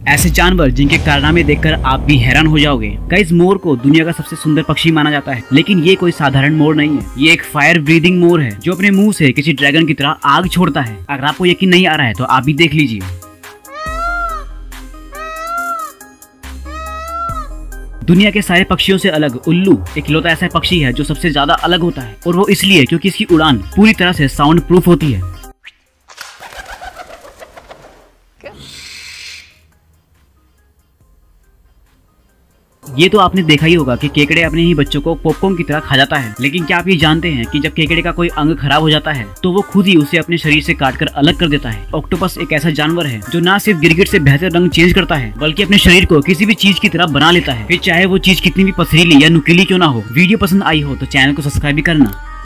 ऐसे जानवर जिनके कारनामे देखकर आप भी हैरान हो जाओगे। कई मोर को दुनिया का सबसे सुंदर पक्षी माना जाता है, लेकिन ये कोई साधारण मोर नहीं है। ये एक फायर ब्रीदिंग मोर है, जो अपने मुँह से किसी ड्रैगन की तरह आग छोड़ता है। अगर आपको यकीन नहीं आ रहा है तो आप भी देख लीजिए। दुनिया के सारे पक्षियों से अलग, उल्लू एक इकलौता ऐसा पक्षी है जो सबसे ज़्यादा अलग होता है, और वो इसलिए क्योंकि इसकी उड़ान पूरी तरह से साउंड प्रूफ होती है। ये तो आपने देखा ही होगा कि केकड़े अपने ही बच्चों को पॉपकॉर्न की तरह खा जाता है। लेकिन क्या आप ये जानते हैं कि जब केकड़े का कोई अंग खराब हो जाता है तो वो खुद ही उसे अपने शरीर से काट कर अलग कर देता है। ऑक्टोपस एक ऐसा जानवर है, जो न सिर्फ़ गिरगिट से बेहतर रंग चेंज करता है, बल्कि अपने शरीर को किसी भी चीज़ की तरह बना लेता है। फिर चाहे वो चीज़ कितनी भी पथरीली या नुकीली क्यों ना हो, वीडियो पसंद आई हो तो चैनल को सब्सक्राइब भी करना।